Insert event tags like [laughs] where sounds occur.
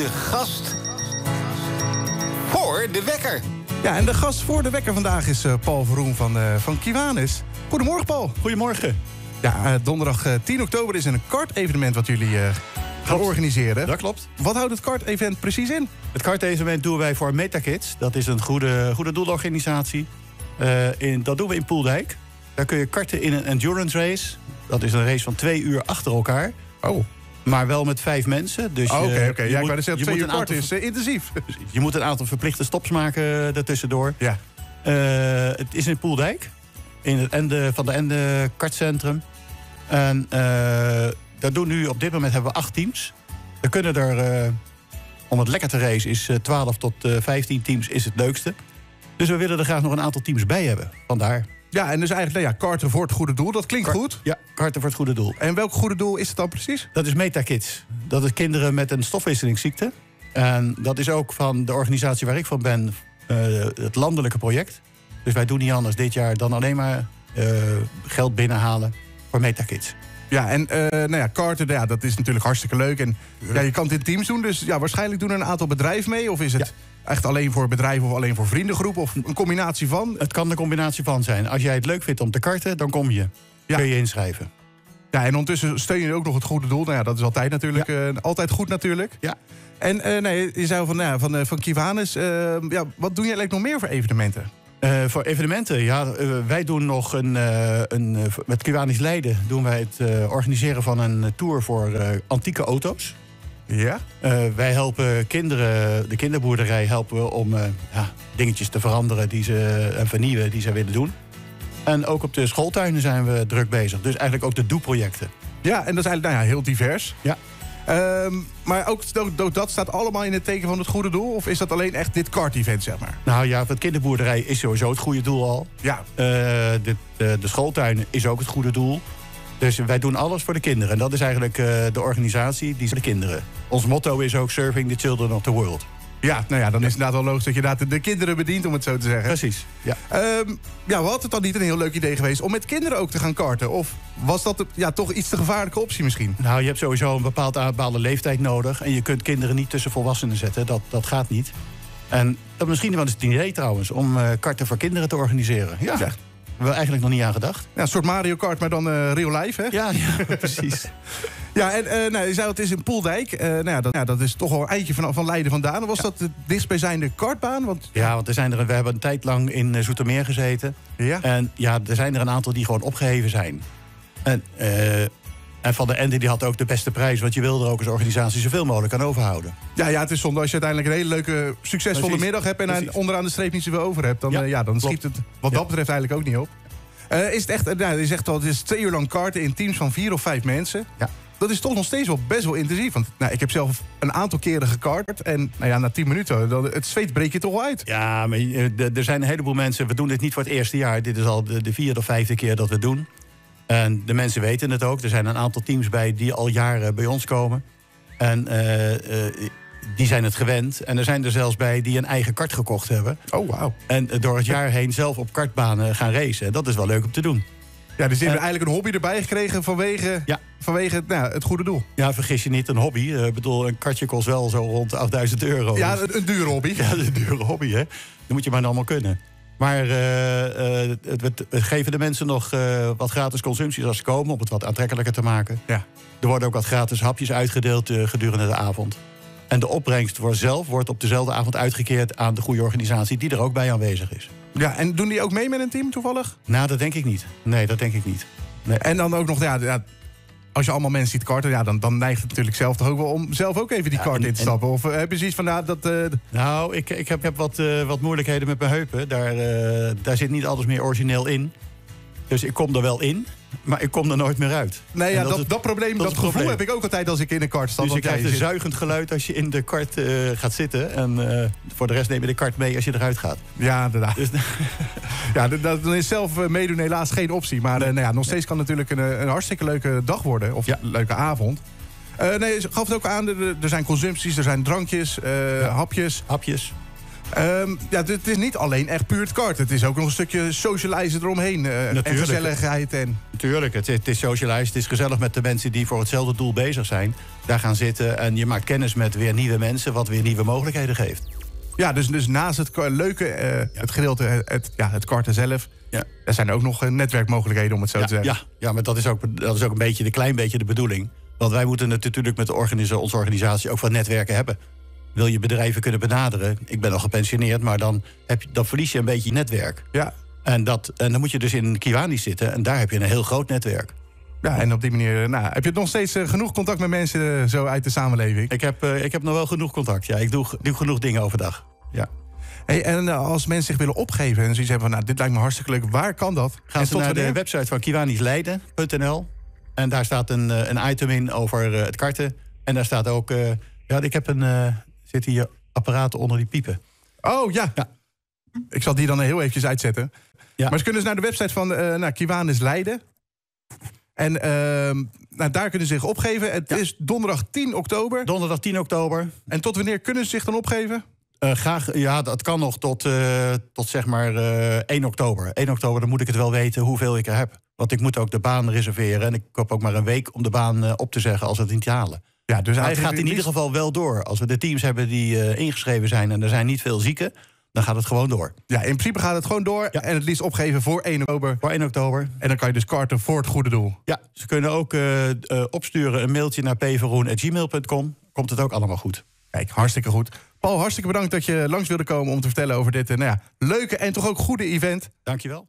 de gast voor de wekker. Ja, en de gast voor de wekker vandaag is eh, Paul Verroen van, uh, van Kiwanis. Goedemorgen, Paul. Goedemorgen. Ja, uh, donderdag 10 oktober is er een kart-evenement wat jullie gaan organiseren. Dat klopt. Wat houdt het kart-event precies in? Het kart-evenement doen wij voor MetaKids. Dat is een goede, goede doelorganisatie. in, dat doen we in Poeldijk. Daar kun je karten in een endurance race. Dat is een race van twee uur achter elkaar. Oh. Maar wel met vijf mensen. Dus oh, oké, oké. Ja, ik wou zeggen, twee uur kort is uh, intensief. [laughs] Je moet een aantal verplichte stops maken uh, daartussendoor. Ja. Uh, het is in Poeldijk. In het Ende, van de Ende kartcentrum. En daar doen nu op dit moment hebben we acht teams. Er kunnen er, om het lekker te racen, is 12 tot 15 teams is het leukste. Dus we willen er graag nog een aantal teams bij hebben. Vandaar. Ja, en dus eigenlijk, nou ja, karten voor het goede doel. Dat klinkt goed. Ja, karten voor het goede doel. En welk goede doel is het dan precies? Dat is MetaKids. Dat is kinderen met een stofwisselingsziekte. En dat is ook van de organisatie waar ik van ben, uh, het landelijke project. Dus wij doen niet anders dit jaar dan alleen maar uh, geld binnenhalen voor MetaKids. Ja, en uh, nou ja, karten, ja, dat is natuurlijk hartstikke leuk. En ja, je kan het in teams doen, dus ja, waarschijnlijk doen er een aantal bedrijven mee. Of is het... Ja echt alleen voor bedrijven of alleen voor vriendengroepen? Of een combinatie van? Het kan een combinatie van zijn. Als jij het leuk vindt om te karten, dan kom je. Ja. Kun je inschrijven. Ja, en ondertussen steun je ook nog het goede doel. Nou ja, dat is altijd natuurlijk uh, altijd goed natuurlijk. Ja. En uh, nee, je zei van, nou ja, van, van Kiwanis, ja, wat doe je eigenlijk nog meer voor evenementen? Voor evenementen, ja, wij doen nog een, een met Kiwanis Leiden doen wij het organiseren van een tour voor antieke auto's. Ja? Wij helpen kinderen, de kinderboerderij helpen we om ja, dingetjes te veranderen die ze, en vernieuwen die ze willen doen. En ook op de schooltuinen zijn we druk bezig. Dus eigenlijk ook de doe-projecten. Ja, en dat is eigenlijk nou ja, heel divers. Ja. Um, maar ook, ook, dat staat allemaal in het teken van het goede doel? Of is dat alleen echt dit kart-event, zeg maar? Nou ja, het kinderboerderij is sowieso het goede doel al. Ja. Uh, de, de, de schooltuinen is ook het goede doel. Dus wij doen alles voor de kinderen. En dat is eigenlijk uh, de organisatie die voor de kinderen. Ons motto is ook Serving the Children of the World. Ja, nou ja, dan is het inderdaad wel logisch dat je inderdaad de kinderen bedient, om het zo te zeggen. Precies, ja. Um, ja, had het dan niet een heel leuk idee geweest om met kinderen ook te gaan karten? Of was dat ja, toch iets te gevaarlijke optie misschien? Nou, je hebt sowieso een bepaald, bepaalde leeftijd nodig. En je kunt kinderen niet tussen volwassenen zetten. Dat, dat gaat niet. En dat misschien wel eens het idee trouwens, om uh, karten voor kinderen te organiseren. Ja. ja we hebben eigenlijk nog niet aan gedacht. Ja, een soort Mario Kart, maar dan uh, real life, hè? Ja, ja [laughs] precies. Ja, en uh, nou, je zei het is in Poeldijk. Uh, nou ja, dat, ja, dat is toch wel een eindje van, van Leiden vandaan. Was dat de dichtstbijzijnde kartbaan? Want... Ja, want er zijn er, we hebben een tijd lang in Zoetermeer gezeten. Ja? En ja, er zijn er een aantal die gewoon opgeheven zijn. En en Van der Ende die had ook de beste prijs. Want je wil er ook als organisatie zoveel mogelijk aan overhouden. Ja, ja het is zonde als je uiteindelijk een hele leuke, succesvolle Precies. middag hebt... en Precies. onderaan de streep niet zoveel over hebt. Dan, ja, ja dan schiet het wat dat betreft eigenlijk ook niet op. Is het echt, nou, je zegt al, het is twee uur lang karten in teams van vier of vijf mensen. Ja. Dat is toch nog steeds wel best wel intensief. Want nou, ik heb zelf een aantal keren gekart. En nou ja, na tien minuten, dan, het zweet breek je toch wel uit. Ja, maar er zijn een heleboel mensen... We doen dit niet voor het eerste jaar. Dit is al de, de vierde of vijfde keer dat we het doen. En de mensen weten het ook. Er zijn een aantal teams bij die al jaren bij ons komen. En uh, uh, die zijn het gewend. En er zijn er zelfs bij die een eigen kart gekocht hebben. Oh, wauw. En door het jaar heen zelf op kartbanen gaan racen. Dat is wel leuk om te doen. Ja, dus die hebben eigenlijk een hobby erbij gekregen vanwege, ja. vanwege nou, het goede doel. Ja, vergis je niet, een hobby. Ik uh, bedoel, een kartje kost wel zo rond 8000 euro. Ja, een, een dure hobby. Ja, een dure hobby, hè. Dat moet je maar allemaal kunnen. Maar uh, uh, het, het, geven de mensen nog uh, wat gratis consumpties als ze komen... om het wat aantrekkelijker te maken. Ja. Er worden ook wat gratis hapjes uitgedeeld gedurende de avond. En de opbrengst voor zelf wordt op dezelfde avond uitgekeerd... aan de goede organisatie die er ook bij aanwezig is. Ja, en doen die ook mee met een team toevallig? Nou, dat denk ik niet. Nee, dat denk ik niet. Nee. En dan ook nog, ja, ja als je allemaal mensen ziet karten, ja, dan, dan neigt het natuurlijk zelf toch ook wel om zelf ook even die ja, kart in te stappen. Of uh, heb je zoiets van, nou, dat... Uh... Nou, ik, ik heb, heb wat, uh, wat moeilijkheden met mijn heupen. Daar, daar zit niet alles meer origineel in. Dus ik kom er wel in, maar ik kom er nooit meer uit. Nee, ja, dat, dat, dat, probleem, dat, dat gevoel probleem. heb ik ook altijd als ik in een kart sta. Dus je krijgt een zuigend geluid als je in de kart uh, gaat zitten. En uh, voor de rest neem je de kart mee als je eruit gaat. Ja, inderdaad. Dus, [laughs] ja, dan is zelf meedoen helaas geen optie. Maar nee. nou ja, nog steeds kan het natuurlijk een, een hartstikke leuke dag worden. Of ja. een leuke avond. Uh, nee, ze gaf het ook aan, er, er zijn consumpties, er zijn drankjes, hapjes. Hapjes. Um, ja, het is niet alleen echt puur het kart. Het is ook nog een stukje socializen eromheen. Uh, en gezelligheid. En... Natuurlijk, het, het is socializen. Het is gezellig met de mensen die voor hetzelfde doel bezig zijn. Daar gaan zitten en je maakt kennis met weer nieuwe mensen... wat weer nieuwe mogelijkheden geeft. Ja, dus, dus naast het leuke, uh, het gedeelte, het, ja, het karten zelf... Ja. er zijn ook nog netwerkmogelijkheden, om het zo ja, te zeggen. Ja, ja maar dat is, ook, dat is ook een beetje, een klein beetje de bedoeling. Want wij moeten het natuurlijk met de onze organisatie ook wat netwerken hebben wil je bedrijven kunnen benaderen. Ik ben al gepensioneerd, maar dan, heb je, dan verlies je een beetje je netwerk. Ja. En, dat, en dan moet je dus in Kiwani zitten en daar heb je een heel groot netwerk. Ja, en op die manier nou, heb je nog steeds uh, genoeg contact met mensen uh, zo uit de samenleving? Ik heb, uh, ik heb nog wel genoeg contact, ja. Ik doe, doe genoeg dingen overdag, ja. Hey, en als mensen zich willen opgeven en zoiets hebben van... nou, dit lijkt me hartstikke leuk, waar kan dat? Gaan ze naar de website van kiwanisleiden.nl. En daar staat een, een item in over het karten. En daar staat ook... ja, ik heb een zitten hier apparaten onder die piepen. Oh ja. ja. Ik zal die dan heel eventjes uitzetten. Ja. Maar ze kunnen dus naar de website van uh, nou, Kiwanis Leiden. En uh, nou, daar kunnen ze zich opgeven. Het is donderdag 10 oktober. Donderdag 10 oktober. En tot wanneer kunnen ze zich dan opgeven? Uh, graag, ja, dat kan nog tot, uh, tot zeg maar 1 oktober. 1 oktober, dan moet ik het wel weten hoeveel ik er heb. Want ik moet ook de baan reserveren. En ik heb ook maar een week om de baan op te zeggen als we het niet halen. Ja, dus hij gaat in ieder geval wel door. Als we de teams hebben die uh, ingeschreven zijn en er zijn niet veel zieken, dan gaat het gewoon door. Ja, in principe gaat het gewoon door. En het liefst opgeven voor 1 oktober. Voor 1 oktober. En dan kan je dus karten voor het goede doel. Ja, ze kunnen ook uh, uh, opsturen een mailtje naar pveroen.gmail.com. Komt het ook allemaal goed. Kijk, hartstikke goed. Paul, hartstikke bedankt dat je langs wilde komen om te vertellen over dit nou ja, leuke en toch ook goede event. Dankjewel.